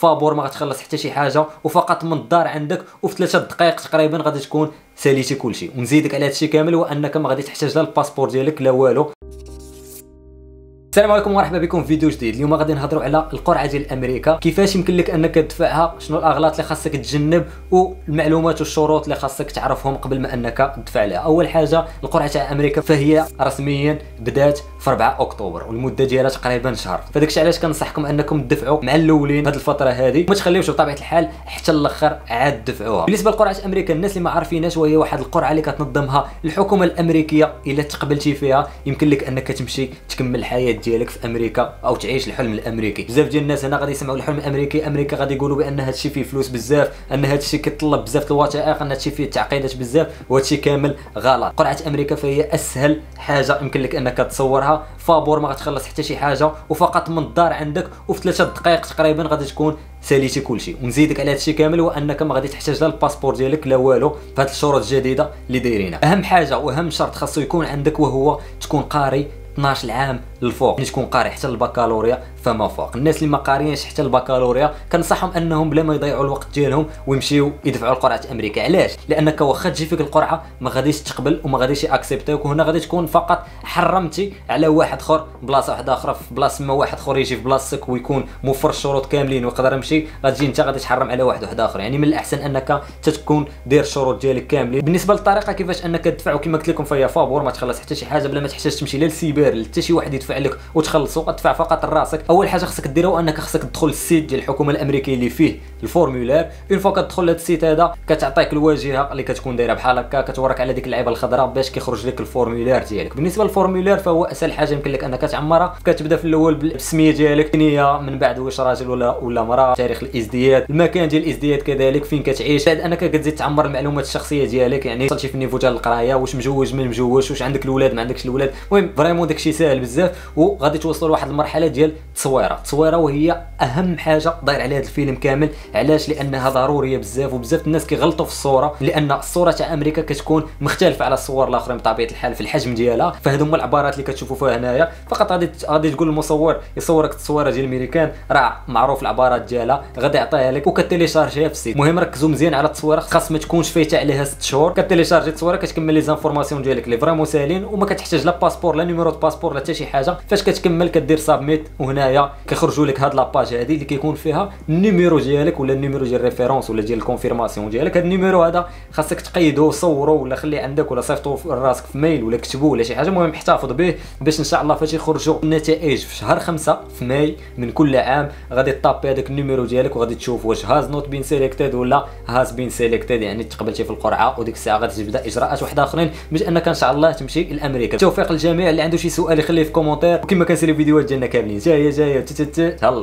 faveur ما غتخلص حتى شي حاجة وفقط من الدار عندك وفي ثلاثة دقائق تقريبا غادي تكون ساليتي كلشي. ونزيدك على هادشي كامل هو انك ما غادي تحتاج لا ال passeport ديالك لا والو. السلام عليكم ورحبا بكم. في فيديو جديد. اليوم غادي نهضروا على القرعة ديال أمريكا. كيفاش يمكن لك أنك تدفعها؟ شنو الأغلاط اللي خاصك تجنب؟ والمعلومات والشروط اللي خاصك تعرفهم قبل ما أنك تدفع لها. أول حاجة القرعة تاع أمريكا فهي رسميا بدات في 4 أكتوبر والمدة ديالها تقريبا شهر. فداكشي علاش كنصحكم أنكم تدفعوا مع الأولين هذه الفترة هذه ما تخليوش بطبيعة الحال حتى الأخر عاد تدفعوها بالنسبة لقرعه أمريكا الناس اللي ما عارفيناش وهي واحد القرعة اللي كتنظمها الحكومة الأمريكية إلا تقبلتي فيها يمكن لك أنك تمشي تكمل الحياة ديالك في أمريكا أو تعيش الحلم الأمريكي. بزاف ديال الناس هنا غادي يسمعوا الحلم الأمريكي. أمريكا غادي يقولوا بأن هذا الشيء فيه فلوس بزاف أن هذا الشيء كيطلب بزاف الوثائق أن هذا الشيء فيه تعقيدات بزاف وهذا الشيء كامل غلط. قرعة أمريكا فهي أسهل حاجة يمكن لك أنك تصورها. faveur ما غتخلص حتى شي حاجة وفقط من الدار عندك وفي ثلاثة دقائق تقريبا غادي تكون ساليتي كلشي. ونزيدك على هادشي كامل هو انك ما غادي تحتاج لا ال passeport ديالك لا والو في هاد الشروط الجديدة اللي دايرينها. أهم حاجة وأهم شرط خاصو يكون عندك وهو تكون قاري 12 عام للفوق. اللي تكون قاري حتى البكالوريا فما فوق. الناس اللي ما قاريينش حتى البكالوريا كنصحهم أنهم بلا ما يضيعوا الوقت ديالهم ويمشيو يدفعوا لقرعه أمريكا علاش؟ لأنك واخا تجي فيك القرعة ما غاديش تقبل وما غاديش accepteيك وهنا غادي تكون فقط حرمتي على واحد آخر بلاصة واحدة أخرى في بلاصة ما واحد آخر يجي في بلاصتك ويكون موفر الشروط كاملين ويقدر يمشي. غتجي أنت غادي تحرم على واحد واحد آخر. يعني من الأحسن أنك تكون دير الشروط ديالك كاملين. بالنسبة للطريقة كيفاش أنك تدفع وكما قلت لكم فهي faveur ما تخلص حتى شي حاجة بلا ما تحتاج تمشي للسيبر حتى شي واحد يدفع لك وتخلصو تدفع فقط لراسك. أول حاجة خصك ديرها أنك خصك تدخل ال site ديال الحكومة الأمريكية اللي فيه ال formulaire. une fois كتدخل لهاد ال site هذا كتعطيك الواجهة اللي كتكون دايرة بحال هكا كتورك على ديك اللعيبة الخضراء باش كيخرج لك ال formulaire ديالك. بالنسبة لل formulaire فهو أسهل حاجة يمكن لك أنك تعمرها. كتبدأ في الأول بالسميه ديالك الكنية من بعد واش راجل ولا ولا مرأة تاريخ الإزدياد. المكان ديال الإزدياد كذلك فين كتعيش. بعد أنك كتزيد تعمر المعلومات الشخصية ديالك يعني وصلتي في ال niveau ديال القراية واش مجوج من مجوج واش عندك الاولاد ما عندكش الاولاد المهم vraiment داكشي ساهل بزاف. وغادي توصلوا لواحد المرحلة ديال التصويره التصويره وهي أهم حاجة داير عليها هذا الفيلم كامل. علاش؟ لأنها ضرورية بزاف وبزاف الناس كيغلطوا في الصورة. لأن الصورة تاع أمريكا كتكون مختلفة على الصور الآخرين بطبيعة الحال في الحجم ديالها. فهادو هما العبارات اللي كتشوفوا فيها هنايا. فقط غادي غادي تقول للمصور يصورك التصويره ديال الميريكان راه معروف العبارات ديالها. غادي يعطيها لك وكت télécharger يها في ال site. المهم ركزوا مزيان على التصويرة. خاص ما تكونش فايتة عليها 6 شهور. كت télécharger التصويرة كتكمل les informations ديالك اللي vraiment ساهلين وما كتحتاج لا passeport لا numéro passeport لا حتى شي حاجة. فاش كتكمل كدير submit وهنايا كيخرجوا لك هاد la page هادي اللي كيكون فيها ال numéro ديالك ولا ال numéro ديال référence ولا ديال ال confirmation ديالك. هاد ال numéro هذا خاصك تقيدو صورو ولا خليه عندك ولا صيفطو راسك في mail ولا كتبو ولا شي حاجة. المهم احتفظ به باش إن شاء الله فاش يخرجوا النتائج في شهر خمسة في ماي من كل عام غادي taper هذاك ال numéro ديالك وغادي تشوف واش has not been selected ولا has been selected يعني تقبلتي في القرعة وديك الساعة غادي تبدأ إجراءات واحدة آخرين. باش انك إن شاء الله تمشي لأمريكا. التوفيق للجميع اللي عنده شي سؤال يخليه في commentaire وكما كنسالي الفيديوهات ديالنا كاملين. جاية جاية. تتت الله